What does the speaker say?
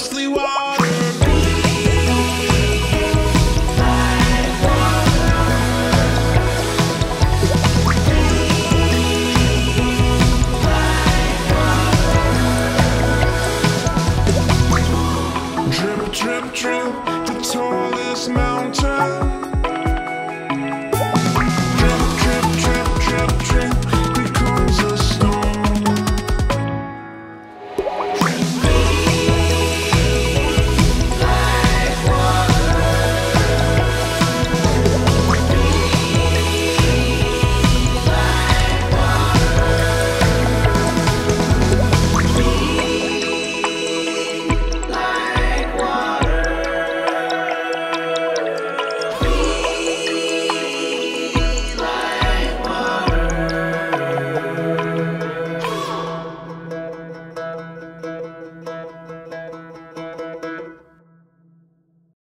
mostly water. drip, drip, the tallest mountain.